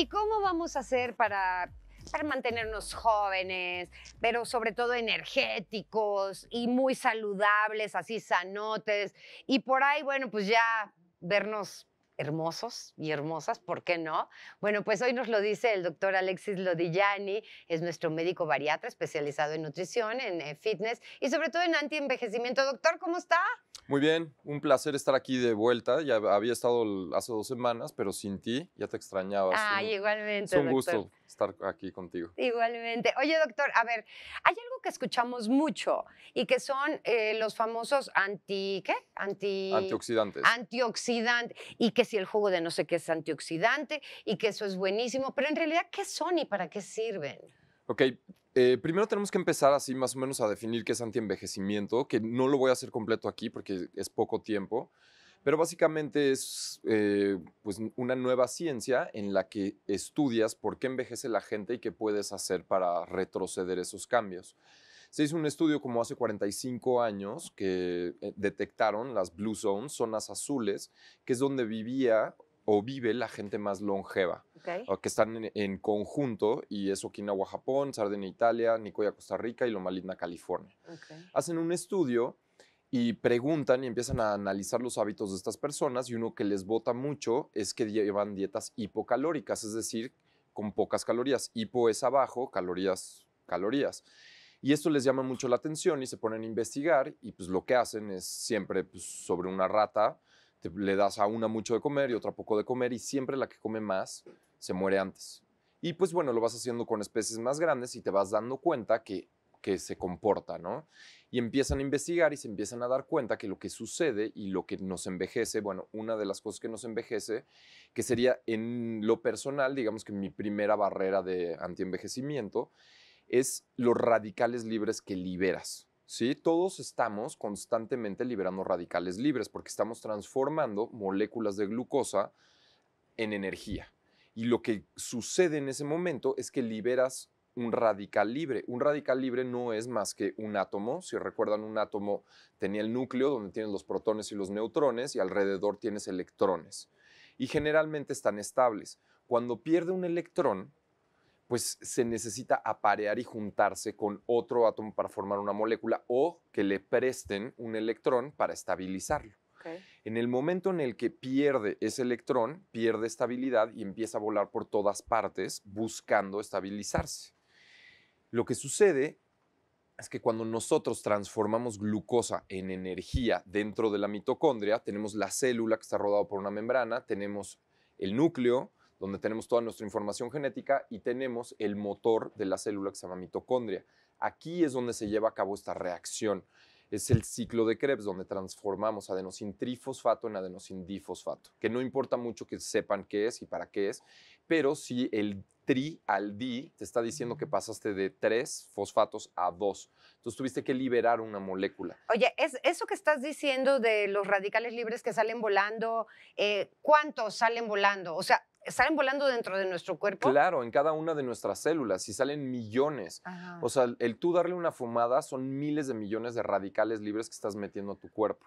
¿Y cómo vamos a hacer para para mantenernos jóvenes, pero sobre todo energéticos y muy saludables, así sanotes. Y por ahí, bueno, pues ya vernos hermosos y hermosas, ¿por qué no? Bueno, pues hoy nos lo dice el doctor Alexis Lodillani, es nuestro médico bariatra especializado en nutrición, en eh, fitness y sobre todo en antienvejecimiento. Doctor, ¿cómo está? Muy bien, un placer estar aquí de vuelta. Ya había estado hace dos semanas, pero sin ti ya te extrañaba. Ah, igualmente. Es un gusto estar aquí contigo. Igualmente. Oye, doctor, a ver, hay algo que escuchamos mucho y que son eh, los famosos anti, ¿qué? Anti, antioxidantes. Antioxidantes. Y que si el jugo de no sé qué es antioxidante y que eso es buenísimo, pero en realidad, ¿qué son y para qué sirven? Ok, eh, primero tenemos que empezar así más o menos a definir qué es antienvejecimiento, que no lo voy a hacer completo aquí porque es poco tiempo, pero básicamente es eh, pues una nueva ciencia en la que estudias por qué envejece la gente y qué puedes hacer para retroceder esos cambios. Se hizo un estudio como hace 45 años que eh, detectaron las blue zones, zonas azules, que es donde vivía o vive la gente más longeva, que están en, conjunto, y es Okinawa, Japón, Sardinia, Italia, Nicoya, Costa Rica y Loma Linda, California. Hacen un estudio y preguntan y empiezan a analizar los hábitos de estas personas y uno que les vota mucho es que llevan dietas hipocalóricas, es decir, con pocas calorías. Hipo es abajo, calorías, calorías. Y esto les llama mucho la atención y se ponen a investigar y pues lo que hacen es siempre pues, sobre una rata, le das a una mucho de comer y otra poco de comer y siempre la que come más se muere antes. Y pues bueno, lo vas haciendo con especies más grandes y te vas dando cuenta que, que se comporta, ¿no? Y empiezan a investigar y se empiezan a dar cuenta que lo que sucede y lo que nos envejece, bueno, una de las cosas que nos envejece, que sería en lo personal, digamos que mi primera barrera de antienvejecimiento, es los radicales libres que liberas. ¿sí? Todos estamos constantemente liberando radicales libres porque estamos transformando moléculas de glucosa en energía. Y lo que sucede en ese momento es que liberas un radical libre. Un radical libre no es más que un átomo. Si recuerdan, un átomo tenía el núcleo donde tienes los protones y los neutrones y alrededor tienes electrones. Y generalmente están estables. Cuando pierde un electrón, pues se necesita aparear y juntarse con otro átomo para formar una molécula o que le presten un electrón para estabilizarlo. En el momento en el que pierde ese electrón, pierde estabilidad y empieza a volar por todas partes buscando estabilizarse. Lo que sucede es que cuando nosotros transformamos glucosa en energía dentro de la mitocondria, tenemos la célula que está rodada por una membrana, tenemos el núcleo, donde tenemos toda nuestra información genética y tenemos el motor de la célula que se llama mitocondria. Aquí es donde se lleva a cabo esta reacción. Es el ciclo de Krebs, donde transformamos adenosintrifosfato en adenosindifosfato, que no importa mucho que sepan qué es y para qué es, pero si el tri al di te está diciendo que pasaste de tres fosfatos a dos. Entonces tuviste que liberar una molécula. Oye, es eso que estás diciendo de los radicales libres que salen volando, eh, ¿cuántos salen volando? O sea, ¿Salen volando dentro de nuestro cuerpo? Claro, en cada una de nuestras células, y salen millones. O sea, el tú darle una fumada son miles de millones de radicales libres que estás metiendo a tu cuerpo.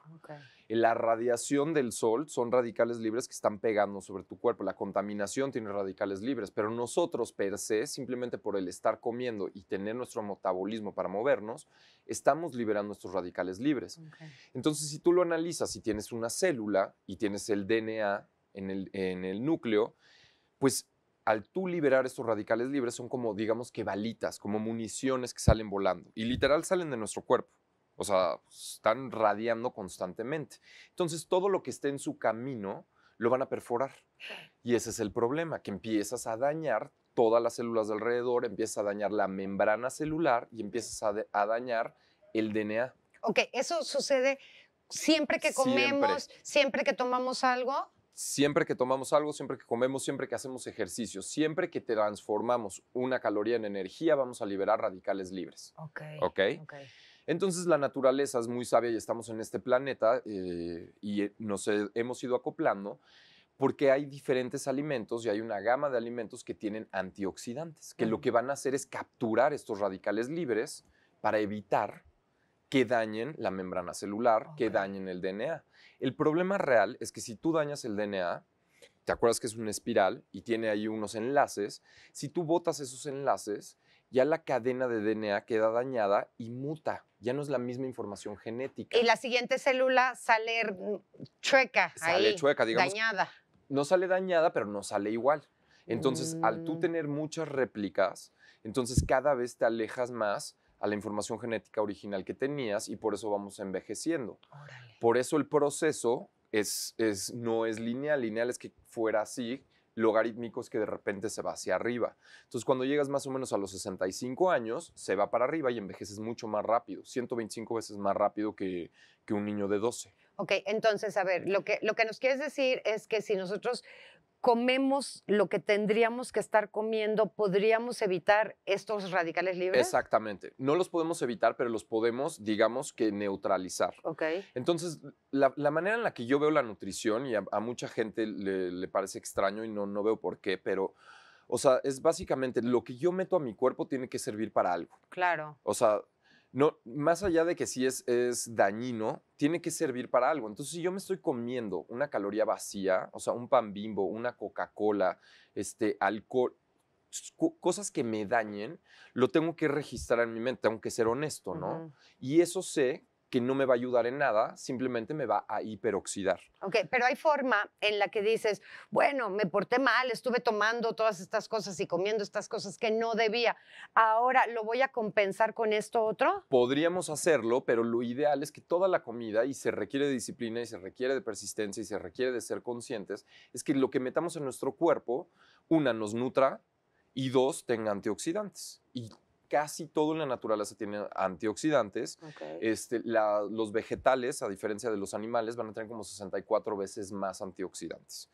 La radiación del sol son radicales libres que están pegando sobre tu cuerpo. La contaminación tiene radicales libres, pero nosotros per se, simplemente por el estar comiendo y tener nuestro metabolismo para movernos, estamos liberando estos radicales libres. Entonces, si tú lo analizas, si tienes una célula y tienes el DNA en el, en el núcleo, pues al tú liberar estos radicales libres son como, digamos que balitas, como municiones que salen volando. Y literal salen de nuestro cuerpo. O sea, están radiando constantemente. Entonces, todo lo que esté en su camino lo van a perforar. Y ese es el problema, que empiezas a dañar todas las células de alrededor, empiezas a dañar la membrana celular y empiezas a, a dañar el DNA. Ok, eso sucede siempre que comemos, siempre que tomamos algo siempre que tomamos algo, siempre que comemos, siempre que hacemos ejercicio, siempre que transformamos una caloría en energía, vamos a liberar radicales libres. Ok. Ok. okay. Entonces la naturaleza es muy sabia y estamos en este planeta eh, y nos hemos ido acoplando porque hay diferentes alimentos y hay una gama de alimentos que tienen antioxidantes, que lo que van a hacer es capturar estos radicales libres para evitar que dañen la membrana celular, que dañen el DNA. El problema real es que si tú dañas el DNA, ¿te acuerdas que es una espiral y tiene ahí unos enlaces? Si tú botas esos enlaces, ya la cadena de DNA queda dañada y muta. Ya no es la misma información genética. Y la siguiente célula sale chueca, Sale ahí, chueca, digamos. dañada. No sale dañada, pero no sale igual. Entonces, al tú Mm. tener muchas réplicas, entonces cada vez te alejas más a la información genética original que tenías y por eso vamos envejeciendo. Órale. Por eso el proceso es, es, no es lineal. Lineal es que fuera así, logarítmico es que de repente se va hacia arriba. Entonces, cuando llegas más o menos a los 65 años, se va para arriba y envejeces mucho más rápido, 125 veces más rápido que, que un niño de 12. Ok, entonces, a ver, lo que, lo que nos quieres decir es que si nosotros comemos lo que tendríamos que estar comiendo, ¿podríamos evitar estos radicales libres? Exactamente. No los podemos evitar, pero los podemos, digamos que, neutralizar. Ok. Entonces, la, la manera en la que yo veo la nutrición, y a, a mucha gente le, le parece extraño y no, no veo por qué, pero, o sea, es básicamente lo que yo meto a mi cuerpo tiene que servir para algo. Claro. O sea, no, más allá de que si es, es dañino, tiene que servir para algo. Entonces, si yo me estoy comiendo una caloría vacía, o sea, un pan bimbo, una Coca-Cola, este, alcohol, co- cosas que me dañen, lo tengo que registrar en mi mente, tengo que ser honesto, ¿no? Y eso sé que no me va a ayudar en nada, simplemente me va a hiperoxidar. Ok, pero hay forma en la que dices, bueno, me porté mal, estuve tomando todas estas cosas y comiendo estas cosas que no debía. Ahora lo voy a compensar con esto otro. Podríamos hacerlo, pero lo ideal es que toda la comida, y se requiere de disciplina, y se requiere de persistencia, y se requiere de ser conscientes, es que lo que metamos en nuestro cuerpo, una, nos nutra, y dos, tenga antioxidantes. Y casi todo en la naturaleza tiene antioxidantes. Este, la- los vegetales, a diferencia de los animales, van a tener como 64 veces más antioxidantes.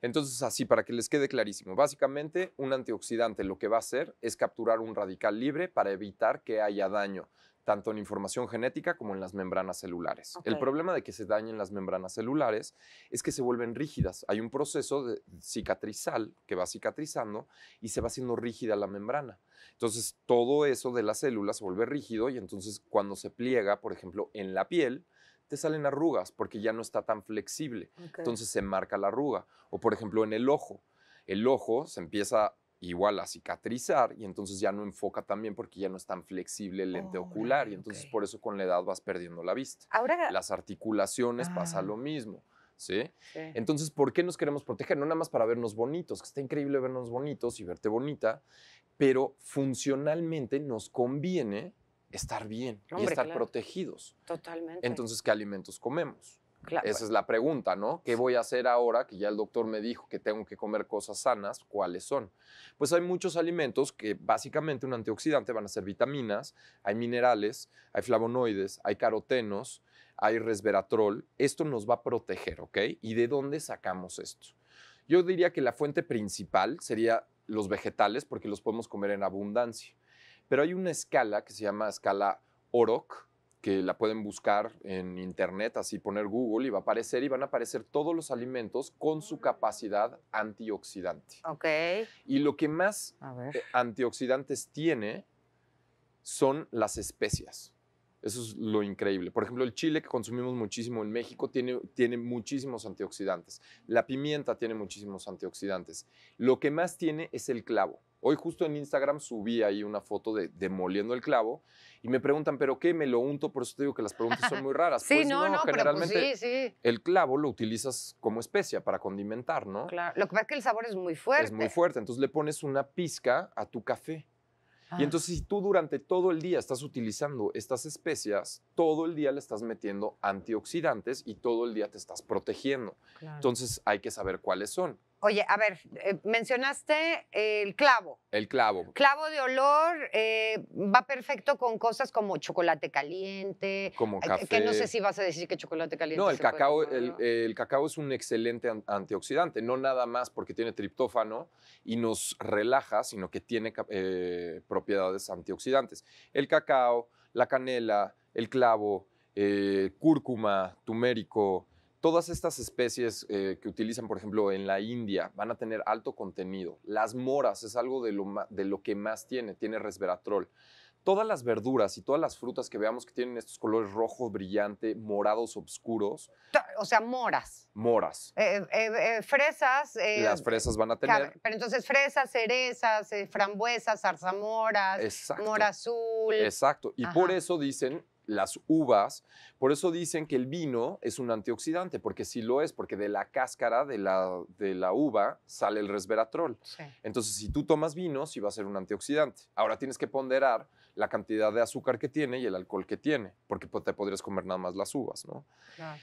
Entonces, así, para que les quede clarísimo, básicamente un antioxidante lo que va a hacer es capturar un radical libre para evitar que haya daño, tanto en información genética como en las membranas celulares. El problema de que se dañen las membranas celulares es que se vuelven rígidas. Hay un proceso de cicatrizal que va cicatrizando y se va haciendo rígida la membrana. Entonces, todo eso de la célula se vuelve rígido y entonces cuando se pliega, por ejemplo, en la piel, te salen arrugas porque ya no está tan flexible entonces se marca la arruga. O por ejemplo en el ojo, el ojo se empieza igual a cicatrizar y entonces ya no enfoca tan bien porque ya no es tan flexible el lente ocular y entonces ok. por eso con la edad vas perdiendo la vista. Ahora, Las articulaciones pasa Ah. lo mismo, ¿sí? Sí. Entonces, ¿por qué nos queremos proteger? No nada más para vernos bonitos, que está increíble vernos bonitos y verte bonita, pero funcionalmente nos conviene estar bien y Hombre, estar claro. protegidos. totalmente. Entonces, ¿qué alimentos comemos? Claro, Esa es la pregunta, ¿no? ¿Qué voy a hacer ahora que ya el doctor me dijo que tengo que comer cosas sanas? ¿Cuáles son? Pues hay muchos alimentos que básicamente un antioxidante van a ser vitaminas, hay minerales, hay flavonoides, hay carotenos, hay resveratrol. Esto nos va a proteger, ¿ok? ¿Y de dónde sacamos esto? Yo diría que la fuente principal sería los vegetales porque los podemos comer en abundancia. Pero hay una escala que se llama escala OROC, que la pueden buscar en internet, así poner Google y va a aparecer y van a aparecer todos los alimentos con su capacidad antioxidante. ok. Y lo que más eh, antioxidantes tiene son las especias. Eso es lo increíble. Por ejemplo, el chile que consumimos muchísimo en México tiene, tiene muchísimos antioxidantes. La pimienta tiene muchísimos antioxidantes. Lo que más tiene es el clavo. Hoy justo en Instagram subí ahí una foto de, de moliendo el clavo y me preguntan, ¿pero qué? ¿Me lo unto? Por eso te digo que las preguntas son muy raras. Sí, Pues no, no, pero pues generalmente sí, sí. el clavo lo utilizas como especia para condimentar, ¿no? Claro. Lo que pasa es que el sabor es muy fuerte. Es muy fuerte. Entonces le pones una pizca a tu café. Ah, Y entonces si tú durante todo el día estás utilizando estas especias, todo el día le estás metiendo antioxidantes y todo el día te estás protegiendo. claro. Entonces hay que saber cuáles son. Oye, a ver, eh, mencionaste el clavo. El clavo, Clavo de olor eh, va perfecto con cosas como chocolate caliente. como eh, café. Que no sé si vas a decir que chocolate caliente. No, el se cacao, ¿no? el cacao es un excelente an- antioxidante, no nada más porque tiene triptófano y nos relaja, sino que tiene eh, propiedades antioxidantes. El cacao, la canela, el clavo, eh, cúrcuma, turmérico, todas estas especies eh, que utilizan, por ejemplo, en la India, van a tener alto contenido. Las moras es algo de lo, de lo que más tiene, tiene resveratrol. todas las verduras y todas las frutas que veamos que tienen estos colores rojo brillante, morados oscuros, O sea, moras. moras. Eh, eh, eh, fresas. eh, Las fresas van a tener. Pero entonces fresas, cerezas, frambuesas, zarzamoras, Exacto. mora azul. Exacto. Y por eso dicen las uvas, por eso dicen que el vino es un antioxidante, porque sí lo es, porque de la cáscara de la, de la uva sale el resveratrol. Sí. Entonces, si tú tomas vino, sí va a ser un antioxidante. Ahora tienes que ponderar la cantidad de azúcar que tiene y el alcohol que tiene, porque pues, te podrías comer nada más las uvas, ¿no? claro.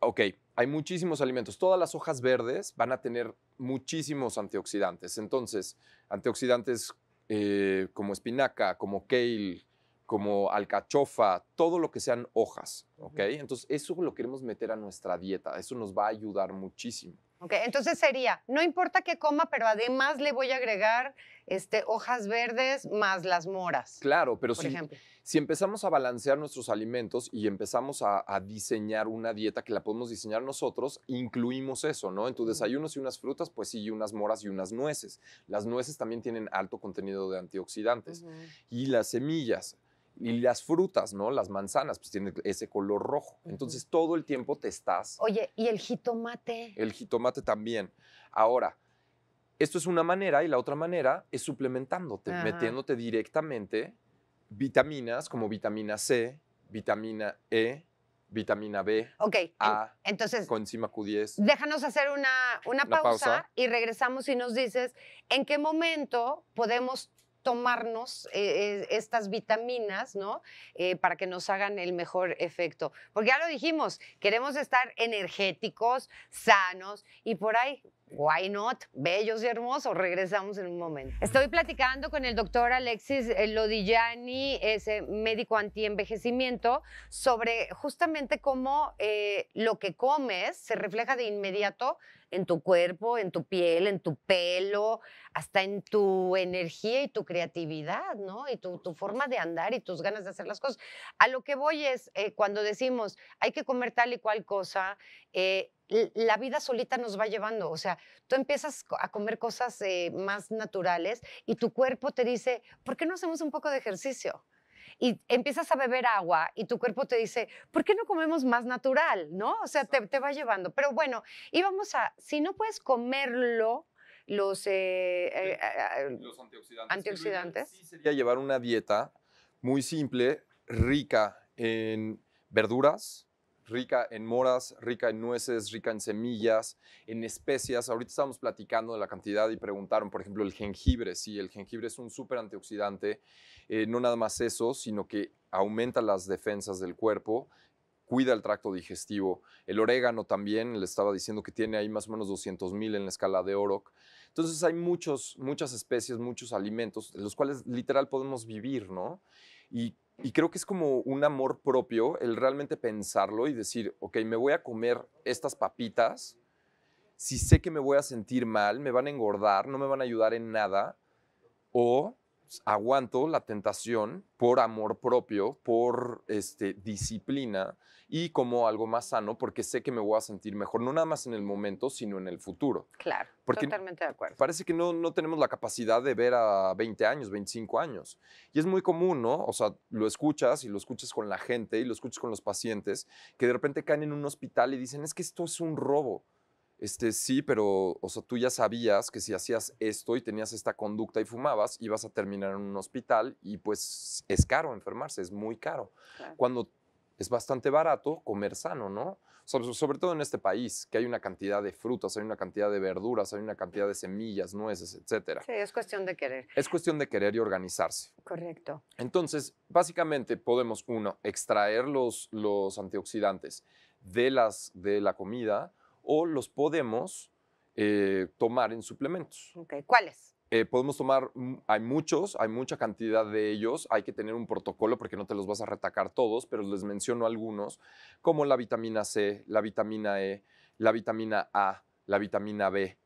Ok, hay muchísimos alimentos. Todas las hojas verdes van a tener muchísimos antioxidantes. Entonces, antioxidantes eh, como espinaca, como kale, como alcachofa, todo lo que sean hojas, ¿ok? Entonces, eso lo queremos meter a nuestra dieta. Eso nos va a ayudar muchísimo. Ok, entonces sería, no importa qué coma, pero además le voy a agregar este, hojas verdes más las moras, Claro, pero por si, ejemplo. si empezamos a balancear nuestros alimentos y empezamos a, a diseñar una dieta que la podemos diseñar nosotros, incluimos eso, ¿no? En tu desayuno, y unas frutas, pues sí, y unas moras y unas nueces. Las nueces también tienen alto contenido de antioxidantes. Ujú. Y las semillas y las frutas, ¿no? Las manzanas, pues tienen ese color rojo. Entonces, todo el tiempo te estás... Oye, ¿y el jitomate? El jitomate también. Ahora, esto es una manera y la otra manera es suplementándote, Ajá. metiéndote directamente vitaminas como vitamina C, vitamina E, vitamina B, Ok, en- A, entonces coenzima Q10. déjanos hacer una, una Una pausa, pausa. y regresamos y nos dices en qué momento podemos tomarnos eh, eh, estas vitaminas, ¿no? Eh, para que nos hagan el mejor efecto. Porque ya lo dijimos, queremos estar energéticos, sanos y por ahí, why not? Bellos y hermosos. Regresamos en un momento. Estoy platicando con el doctor Alexis Lodillani, es eh, médico antienvejecimiento, sobre justamente cómo lo que comes se refleja de inmediato en tu cuerpo, en tu piel, en tu pelo, hasta en tu energía y tu creatividad, ¿no? Y tu, forma de andar y tus ganas de hacer las cosas. A lo que voy es, eh, cuando decimos, hay que comer tal y cual cosa, eh, la vida solita nos va llevando. O sea, tú empiezas a comer cosas eh, más naturales y tu cuerpo te dice, ¿por qué no hacemos un poco de ejercicio? Y empiezas a beber agua y tu cuerpo te dice, ¿por qué no comemos más natural? ¿No? O sea, te, te va llevando. Pero bueno, íbamos a, si no puedes comerlo, los... eh, eh, eh, Los antioxidantes. Antioxidantes. Sí sería llevar una dieta muy simple, rica en verduras, rica en moras, rica en nueces, rica en semillas, en especias. Ahorita estábamos platicando de la cantidad y preguntaron, por ejemplo, el jengibre. Sí, el jengibre es un súper antioxidante. Eh, no nada más eso, sino que aumenta las defensas del cuerpo, cuida el tracto digestivo. El orégano también, le estaba diciendo que tiene ahí más o menos 200 mil en la escala de Orok. Entonces hay muchos, muchas especies, muchos alimentos, los cuales literal podemos vivir, ¿no? Y, y creo que es como un amor propio el realmente pensarlo y decir, ok, me voy a comer estas papitas, si sé que me voy a sentir mal, me van a engordar, no me van a ayudar en nada, o aguanto la tentación por amor propio, por este, disciplina y como algo más sano porque sé que me voy a sentir mejor, no nada más en el momento, sino en el futuro. claro, Porque- totalmente de acuerdo. Parece que no, no tenemos la capacidad de ver a 20 años, 25 años. Y es muy común, ¿no? O sea, lo escuchas y lo escuchas con la gente y lo escuchas con los pacientes que de repente caen en un hospital y dicen, es que esto es un robo. Este, sí, pero, o sea, tú ya sabías que si hacías esto y tenías esta conducta y fumabas, ibas a terminar en un hospital y pues es caro enfermarse, es muy caro. Claro. Cuando es bastante barato comer sano, ¿no? Sobre, sobre todo en este país, que hay una cantidad de frutas, hay una cantidad de verduras, hay una cantidad de semillas, nueces, etcétera. Sí, es cuestión de querer. Es cuestión de querer y organizarse. Correcto. Entonces, básicamente podemos, uno, extraer los, los antioxidantes de, las, de la comida o los podemos eh, tomar en suplementos. ¿Cuáles? Eh, podemos tomar, hay muchos, hay mucha cantidad de ellos, hay que tener un protocolo porque no te los vas a retacar todos, pero les menciono algunos, como la vitamina C, la vitamina E, la vitamina A, la vitamina B,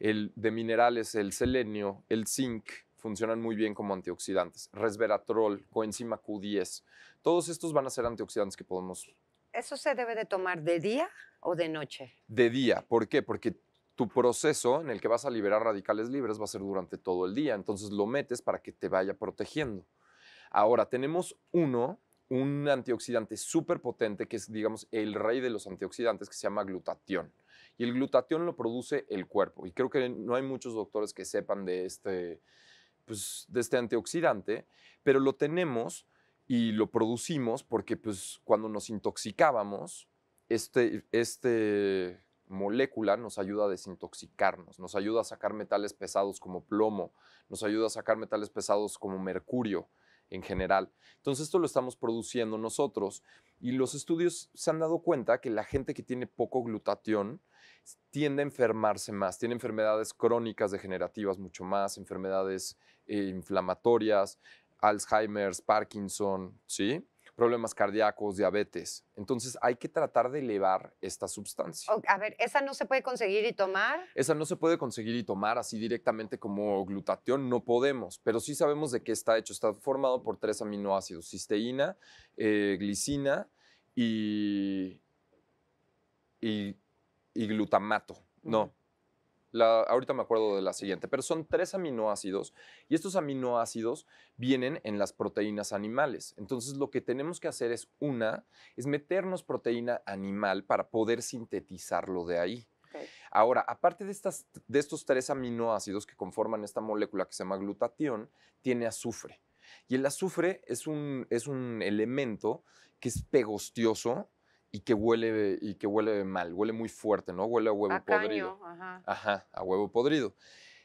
el de minerales, el selenio, el zinc, funcionan muy bien como antioxidantes, resveratrol, coenzima Q10, todos estos van a ser antioxidantes que podemos ¿Eso se debe de tomar de día o de noche? de día. ¿Por qué? Porque tu proceso en el que vas a liberar radicales libres va a ser durante todo el día. Entonces lo metes para que te vaya protegiendo. Ahora, tenemos uno, un antioxidante súper potente, que es, digamos, el rey de los antioxidantes, que se llama glutatión. Y el glutatión lo produce el cuerpo. Y creo que no hay muchos doctores que sepan de este, pues, de este antioxidante, pero lo tenemos y lo producimos porque pues, cuando nos intoxicábamos, este, este molécula nos ayuda a desintoxicarnos, nos ayuda a sacar metales pesados como plomo, nos ayuda a sacar metales pesados como mercurio en general. Entonces esto lo estamos produciendo nosotros y los estudios se han dado cuenta que la gente que tiene poco glutatión tiende a enfermarse más, tiene enfermedades crónicas degenerativas mucho más, enfermedades eh, inflamatorias, Alzheimer's, Parkinson, ¿sí? Problemas cardíacos, diabetes. Entonces hay que tratar de elevar esta sustancia. a ver, ¿esa no se puede conseguir y tomar? Esa no se puede conseguir y tomar así directamente como glutatión, no podemos, pero sí sabemos de qué está hecho. Está formado por tres aminoácidos, cisteína, eh, glicina y, y, glutamato. No, ahorita me acuerdo de la siguiente, pero son tres aminoácidos y estos aminoácidos vienen en las proteínas animales. Entonces lo que tenemos que hacer es una, es meternos proteína animal para poder sintetizarlo de ahí. Ahora, aparte de, estas, de estos tres aminoácidos que conforman esta molécula que se llama glutatión, tiene azufre. Y el azufre es un, es un elemento que es pegostioso, y que huele y que huele mal, huele muy fuerte, ¿no? Huele a huevo podrido. ajá. ajá, a huevo podrido.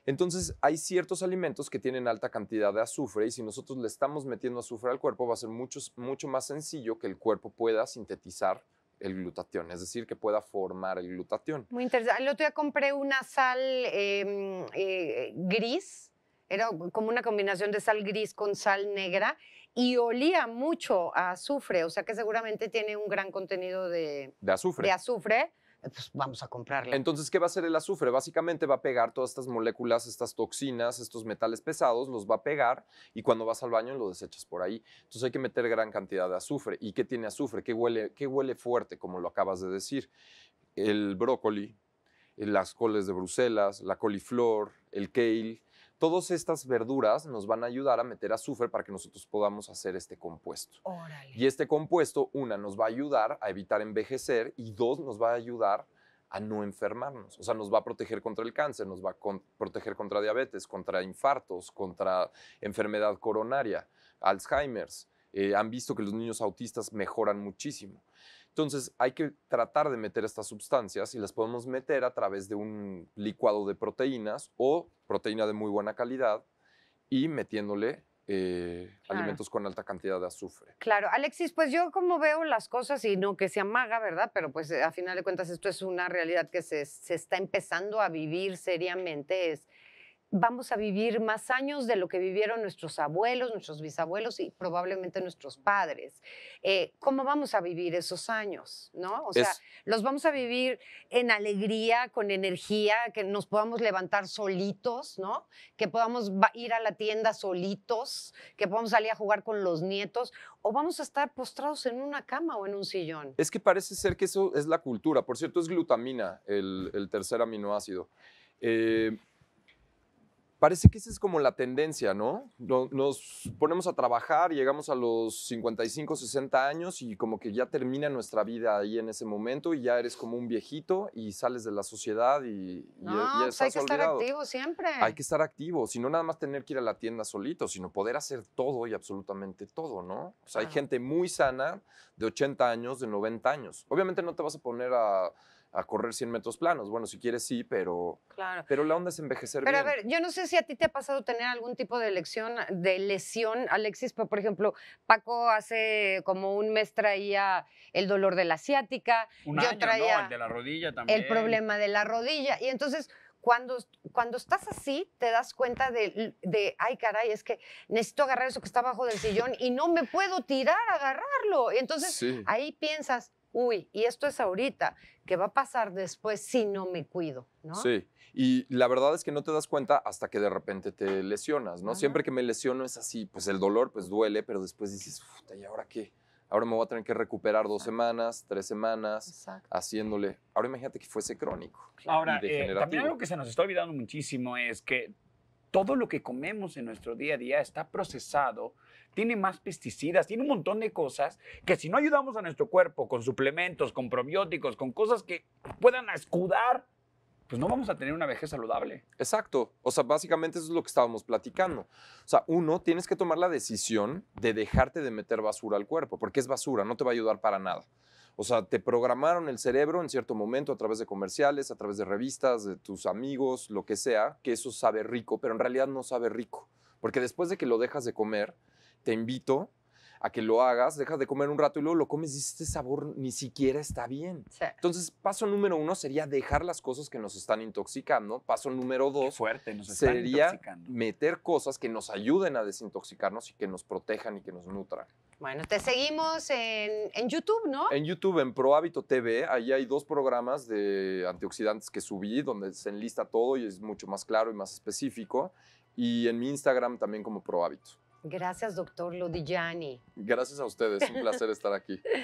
Entonces, hay ciertos alimentos que tienen alta cantidad de azufre y si nosotros le estamos metiendo azufre al cuerpo, va a ser mucho, mucho más sencillo que el cuerpo pueda sintetizar el glutatión, es decir, que pueda formar el glutatión. Muy interesante. El otro día compré una sal em, eh, gris, era como una combinación de sal gris con sal negra y olía mucho a azufre, o sea que seguramente tiene un gran contenido de, de azufre. De azufre. Pues vamos a comprarla. Entonces, ¿qué va a hacer el azufre? Básicamente va a pegar todas estas moléculas, estas toxinas, estos metales pesados, los va a pegar y cuando vas al baño lo desechas por ahí. Entonces hay que meter gran cantidad de azufre. ¿Y qué tiene azufre? ¿Qué huele, qué huele fuerte, como lo acabas de decir? El brócoli, las coles de Bruselas, la coliflor, el kale, Todas estas verduras nos van a ayudar a meter azufre para que nosotros podamos hacer este compuesto. Y este compuesto, una, nos va a ayudar a evitar envejecer y dos, nos va a ayudar a no enfermarnos. O sea, nos va a proteger contra el cáncer, nos va a proteger contra diabetes, contra infartos, contra enfermedad coronaria, Alzheimer's. Eh, han visto que los niños autistas mejoran muchísimo. Entonces hay que tratar de meter estas sustancias y las podemos meter a través de un licuado de proteínas o proteína de muy buena calidad y metiéndole eh, alimentos con alta cantidad de azufre. Claro, Alexis, pues yo como veo las cosas y no que se amaga, ¿verdad? Pero pues a final de cuentas esto es una realidad que se, se está empezando a vivir seriamente, es vamos a vivir más años de lo que vivieron nuestros abuelos, nuestros bisabuelos y probablemente nuestros padres. Eh, ¿Cómo vamos a vivir esos años? ¿no? O sea, los vamos a vivir en alegría, con energía, que nos podamos levantar solitos, ¿no? que podamos ir a la tienda solitos, que podamos salir a jugar con los nietos, o vamos a estar postrados en una cama o en un sillón. Es que parece ser que eso es la cultura. Por cierto, es glutamina, el, el tercer aminoácido. Eh, Parece que esa es como la tendencia, ¿no? Nos ponemos a trabajar, llegamos a los 55, 60 años y como que ya termina nuestra vida ahí en ese momento y ya eres como un viejito y sales de la sociedad y, no, y, pues hay que estar activo siempre. Hay que estar activo, si no nada más tener que ir a la tienda solito, sino poder hacer todo y absolutamente todo, ¿no? O sea, hay gente muy sana de 80 años, de 90 años. Obviamente no te vas a poner a a correr 100 metros planos. Bueno, si quieres sí, pero, claro. pero la onda es envejecer pero bien. a ver, yo no sé si a ti te ha pasado tener algún tipo de lesión, de lesión, Alexis, pero por ejemplo, Paco hace como un mes traía el dolor de la asiática, un yo año, traía ¿no? el de la rodilla también. el problema de la rodilla y entonces cuando, cuando estás así, te das cuenta de, de, ay, caray, es que necesito agarrar eso que está abajo del sillón y no me puedo tirar a agarrarlo. Y entonces ahí piensas, uy, y esto es ahorita, ¿qué va a pasar después si no me cuido? ¿no? Sí, y la verdad es que no te das cuenta hasta que de repente te lesionas, ¿no? Siempre que me lesiono es así, pues el dolor pues duele, pero después dices, puta, ¿y ahora qué? Ahora me voy a tener que recuperar dos semanas, tres semanas, haciéndole. Ahora imagínate que fuese crónico. Ahora, eh, también algo que se nos está olvidando muchísimo es que todo lo que comemos en nuestro día a día está procesado tiene más pesticidas, tiene un montón de cosas que si no ayudamos a nuestro cuerpo con suplementos, con probióticos, con cosas que puedan escudar pues no vamos a tener una vejez saludable. Exacto. O sea, básicamente eso es lo que estábamos platicando. O sea, uno, tienes que tomar la decisión de dejarte de meter basura al cuerpo, porque es basura, no te va a ayudar para nada. O sea, te programaron el cerebro en cierto momento a través de comerciales, a través de revistas, de tus amigos, lo que sea, que eso sabe rico, pero en realidad no sabe rico. Porque después de que lo dejas de comer, te invito a que lo hagas, dejas de comer un rato y luego lo comes y este sabor ni siquiera está bien. Entonces, paso número uno sería dejar las cosas que nos están intoxicando. Paso número dos fuerte, nos sería meter cosas que nos ayuden a desintoxicarnos y que nos protejan y que nos nutran. Bueno, te seguimos en, en YouTube, ¿no? En YouTube, en ProHábito TV, ahí hay dos programas de antioxidantes que subí, donde se enlista todo y es mucho más claro y más específico. Y en mi Instagram también como ProHábito. Gracias, doctor Lodigiani. Gracias a ustedes, un placer estar aquí.